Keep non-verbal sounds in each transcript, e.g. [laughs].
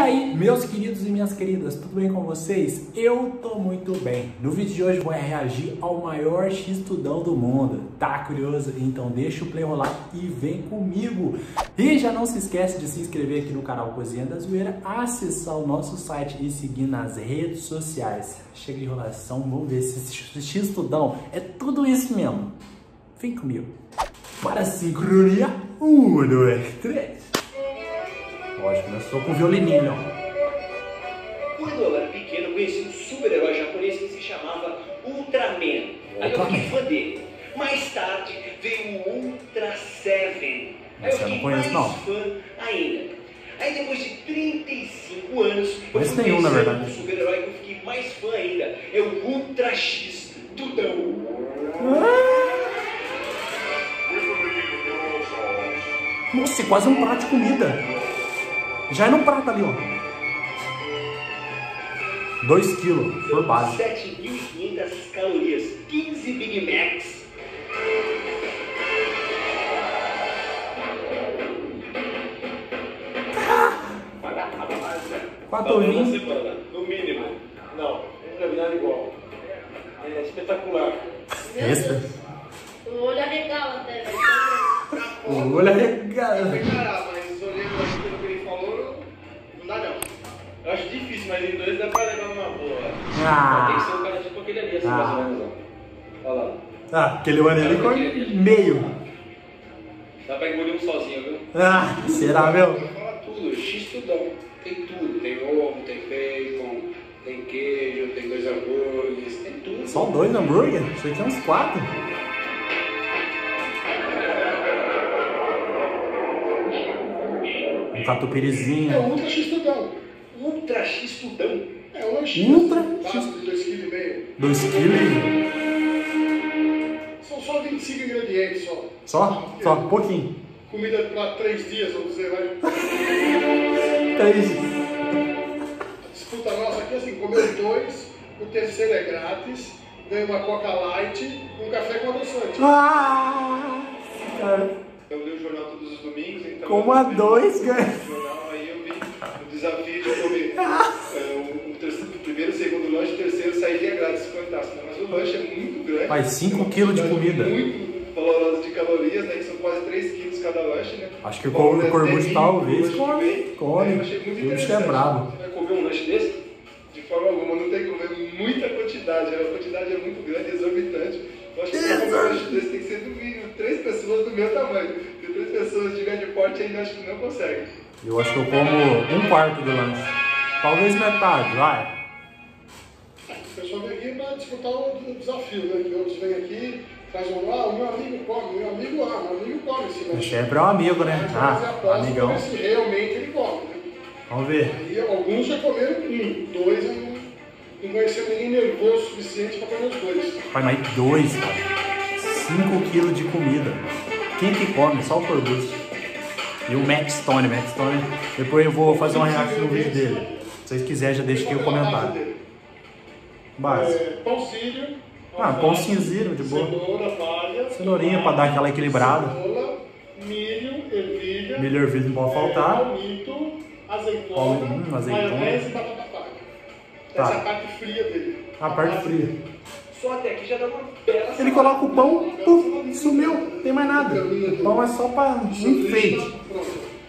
aí, meus queridos e minhas queridas, tudo bem com vocês? Eu tô muito bem. No vídeo de hoje vou reagir ao maior X-Tudão do mundo. Tá curioso? Então deixa o play rolar e vem comigo. E já não se esquece de se inscrever aqui no canal Cozinha da Zoeira, acessar o nosso site e seguir nas redes sociais. Chega de enrolação, vamos ver se esse X-Tudão é tudo isso mesmo. Vem comigo. Para sincronia, um, dois, três. Lógico, começou com violininho. Quando eu era pequeno, conheci um super-herói japonês que se chamava Ultraman. Aí eu fiquei fã dele. Mais tarde veio o Ultra Seven. Aí eu eu fiquei conheço, mais não. fã ainda. Aí depois de 35 anos, eu Conheço fui nenhum, na conhecer verdade. um super-herói que eu fiquei mais fã ainda. É o Ultra X Tudão. Nossa, é quase um prato de comida. Já é no prato ali, ó. 2 quilos por base. 7.500 calorias, 15 Big Macs. Quatro semana, no mínimo. Não, não vai virar igual. É espetacular. Deus. O olho arregala até, velho. O olho arregado. Mas em dois dá pra levar uma boa. Ah. Tem que ser um cara tipo aquele ali, assim, Ah. mais ou menos. ó. Olha lá. Ah, aquele olho ali com meio. Dá pra engolir um sozinho, viu? Ah, será, meu? Fala tudo, X tudão. Tem tudo. Tem ovo, tem bacon, tem queijo, tem dois hambúrgueres, tem tudo. Só dois hambúrguer? Isso aqui é uns quatro. Um catupiryzinho. É Ultra X tudão. Ultra X Tudão. É o X. Ultra Básico de 2,5 kg. 2 quilos. São só 25 ingredientes só. Só? Só, um pouquinho. Comida para 3 dias, vamos dizer, vai. Três. A disputa nossa aqui é assim, comeu dois, o terceiro é grátis, ganha uma Coca Light, um café com adoçante. Ah! Cara, Eu leio o jornal todos os domingos, então. Como a dois, jornal aí eu vi o desafio de comer [laughs] é, o, o lanche, terceiro sairia grátis, fantástico. né? Mas o lanche é muito grande. Faz cinco quilos de comida. Muito valorosa de calorias, né? Que são quase 3 quilos cada lanche, né? Acho que o né, Corbucci tem talvez lanche come, come. É, eu achei muito é brabo. Você vai comer um lanche desse? De forma alguma, não tem que comer muita quantidade. A quantidade é muito grande, exorbitante. Eu acho que um lanche desse tem que ser no mínimo três pessoas do meu tamanho. Se três pessoas de grande porte ainda acho que não consegue. Eu acho que eu como um quarto do lanche. Talvez metade, vai. O pessoal vem aqui para disputar o desafio, né? Que outros vêm aqui, trazem um, ah, o meu amigo come, meu amigo, ah, meu amigo come esse lanche. Sempre é um amigo, né? Ah, aposta amigão. se realmente ele come, né? Vamos ver. Aí alguns já comeram um, dois eu não, não conheceu ninguém nervoso o suficiente para comer os dois. Pai, mas dois, cara. 5 quilos de comida. Quem que come? Só o Corbucci. E o Matt Stone. Matt Stone. Depois eu vou fazer uma reação no vídeo dele. Se vocês quiserem, já deixa aqui o comentário. Básico. É, pão sírio. Ah, pão cinzeiro, de boa. Cenoura, palha. Cenourinha pra dar aquela equilibrada. Cebola, milho, ervilha. Milho ervilha não pode faltar. Palmito, azeitona, Hum, azeitona. maionese e batata palha. Tá. Essa é a parte fria dele. A parte base fria. Só até aqui já dá uma bela Ele coloca o pão, puf, sumiu. Não tem mais nada. O pão é só pra enfeite.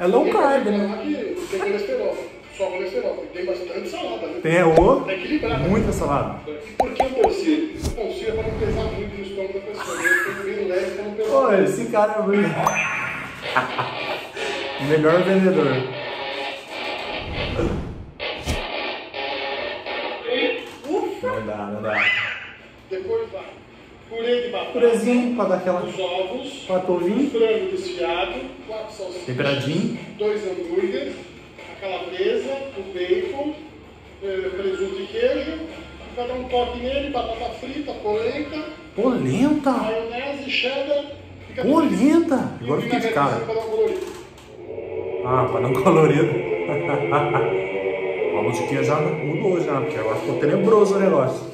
É low carb, né? Tem colesterol. Só colesterol. Tem bastante salada, né? Tem o Tá equilibrado. muita salada. E por que o pão sírio? O pão sírio é para não pesar muito no estômago da pessoa. né? Tem que vir leve para não pesar Pô, muito. esse cara é muito. O [laughs] melhor vendedor. Não dá, não dá. Depois vai. Purê de batata. Purezinho pra dar aquela Os ovos. patovinho. Frango desfiado. Quatro salsichas. Temperadinho. Dois hambúrgueres. Calabresa. O bacon. eh, Presunto e queijo. Vai dar um toque nele. Batata frita. Polenta. Polenta. Maionese. Cheddar. Fica Polenta. Agora eu fiquei de cara. um. Ah, pra não colorido. [laughs] A musiquinha já mudou já, porque agora ficou tenebroso o negócio.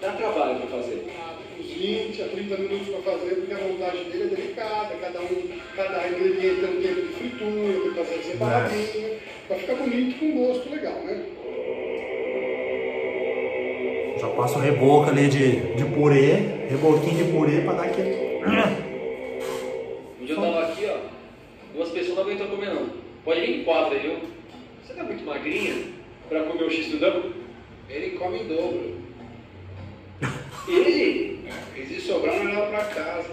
Dá trabalho pra fazer. Ah, Uns 20 a 30 minutos para fazer, porque a montagem dele é delicada, cada um, cada ingrediente tem um tempo de fritura, tem que fazer separadinho. Pra ficar bonito com gosto legal, né? Já passo o reboco ali de, de purê, reboquinho de purê pra dar aquele. Um dia eu tava aqui, ó. Duas pessoas não aguentam comer, não. Pode vir em quatro aí, viu? Você tá muito magrinha pra comer o x-tudão? Ele come em dobro. [laughs] Ele? E se sobrar, não leva pra casa.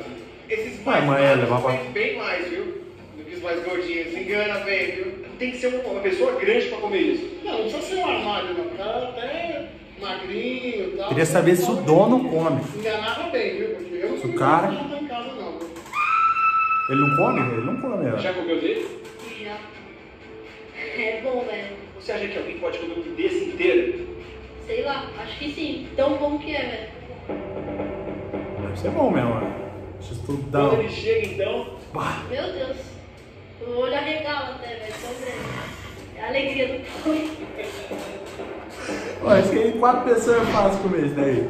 Esses Vai, mãe, levar pra- comem bem mais, viu? Do que os mais gordinhos. Se engana bem, viu? Tem que ser uma, uma pessoa grande pra comer isso. Não, não precisa ser um armário, não. O cara até magrinho e tal. Queria saber se o dono come. Enganava bem, viu? Porque eu Se o não cara- não em casa, não. Ele não come? Ele não come, ó. Já comeu dele? Já. É bom, velho. Você acha que alguém pode comer um desse inteiro? Sei lá, acho que sim. Tão bom que é, velho. Deve ser bom mesmo, ó. X-tudão. Quando ele chega, então, Pá. Meu Deus. O olho arregala até, velho. Tão. É alegria do. Ó, acho que aí quatro pessoas é fácil comer isso daí.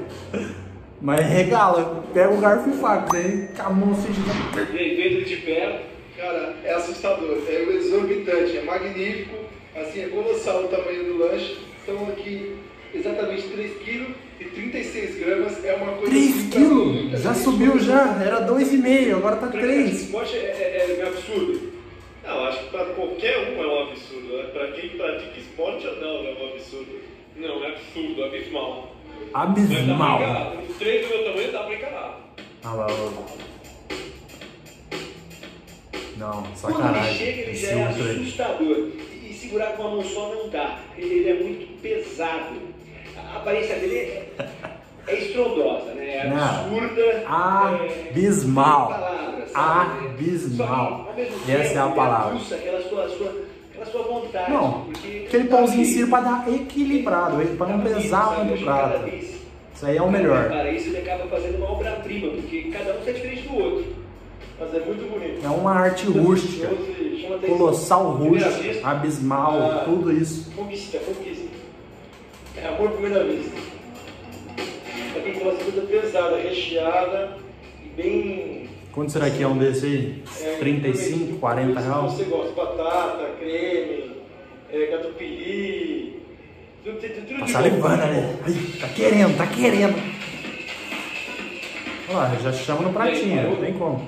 Mas regala, pega o garfo e faca, daí com a mão assim e vendo ele de perto, Cara, é assustador, é exorbitante, é magnífico, assim, é colossal o tamanho do lanche. Estão aqui exatamente 3 kg e 36 gramas, é uma coisa 3 assim, pra muita quilos? Já subiu já, era 2,5, agora tá praticar esse 3. esporte é, é, é absurdo. Para qualquer um é um absurdo. Né? Para quem pratica esporte ou não, é um absurdo. Não, é absurdo, abismal. Pra Abismal. encarar. Os três do meu tamanho dá pra encarar. Ah lá. Não, Quando ele sacanagem. chega, ele Esse já é assustador. E, e segurar com a mão só não dá. Ele, ele é muito pesado. A aparência dele é, é estrondosa? É absurda. é- Abismal. Abismal. Essa é a palavra. Não, aquele tá pãozinho cima pra dar equilibrado, pra não tá pesar muito o prato. Isso aí é o melhor. Cara, isso ele acaba fazendo uma obra-prima, porque cada um está diferente do outro. Mas é muito bonito. É uma arte rústica. Colossal rústica, abismal, ah, tudo isso. Conquista, conquista. É amor à primeira vista. Gosta de coisa pesada, recheada e bem. Quanto será que é um desse aí? é, 35, 40 Se reais? Você gosta, batata, creme, é, catupiry. Tudo, tudo, tudo Tá salivando, né? Ai, tá querendo, tá querendo. Olha lá, já chama no pratinho, não tem como.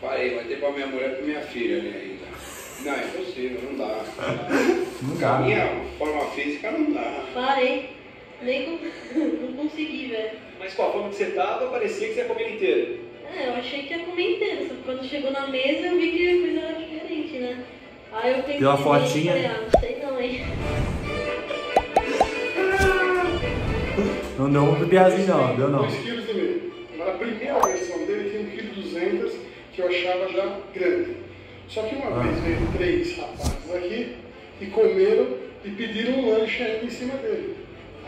Parei, vai ter pra minha mulher e pra minha filha ali ainda. Não, é impossível, não dá. Não A dá. minha forma física não dá. Parei. Nem [laughs] não consegui, velho. Mas com a forma que você tava, parecia que você ia comer inteiro. É, eu achei que ia comer inteiro, só que quando chegou na mesa eu vi que a coisa era diferente, né? Aí eu pensei, Pela fotinha? falei, ah, não sei não, hein? Não deu um pipiazinho não, deu não. 2,5 kg. Agora, a primeira versão dele tem 1,2 kg, que eu achava já grande. Só que uma Ah. vez veio três rapazes aqui e comeram e pediram um lanche ainda em cima dele.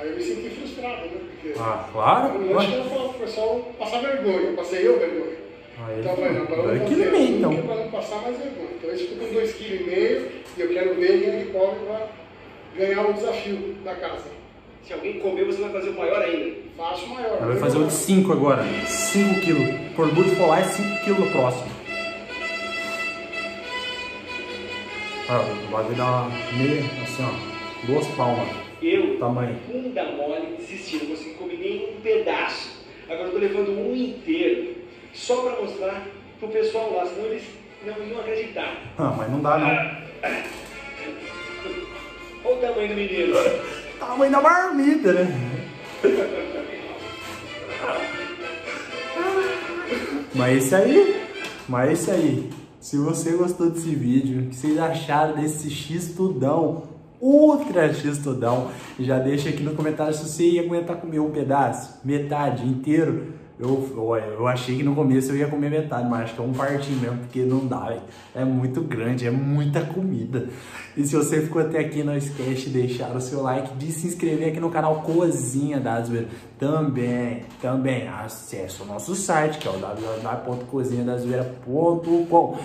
Aí eu me senti frustrado, né? Porque Ah, claro. o lanche Ué. era para o pessoal passar vergonha, eu passei eu vergonha. Aí, Então, vai, não, agora eu vai vou que fazer um então. é para não passar mais vergonha. Então esse ficou com 2,5 kg e eu quero ver quem é pode pra ganhar o desafio da casa. Se alguém comer, você vai fazer o maior ainda. Faço maior. Ela vai fazer o de 5 agora. 5 quilos. Por Good for Life, 5 quilos no próximo. Ah, o dá uma meia, assim ó, duas palmas. Eu, Tamanho. bunda mole, desisti, não consegui comer nem um pedaço. Agora eu tô levando um inteiro, só pra mostrar pro pessoal lá, senão eles não iam acreditar. Ah, mas não dá não. Olha o tamanho do menino. Tamanho da marmita, né? Mas isso aí, mas isso aí. Se você gostou desse vídeo, o que vocês acharam desse X-Tudão, Ultra X-Tudão, já deixa aqui no comentário se você ia aguentar comer um pedaço, metade, inteiro. Eu, eu achei que no começo eu ia comer metade, mas acho que é um partinho mesmo, porque não dá. É muito grande, é muita comida. E se você ficou até aqui, não esquece de deixar o seu like, de se inscrever aqui no canal Cozinha da Zoeira. Também, também acesse o nosso site, que é o www.cozinhadazoeira.com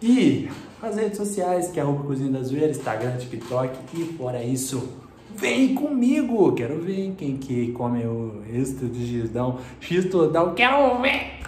e as redes sociais, que é arroba Cozinha da Zoeira, Instagram, TikTok e fora isso, vem comigo! Quero ver quem que come o resto de Xdão. X-Tudão, quero ver!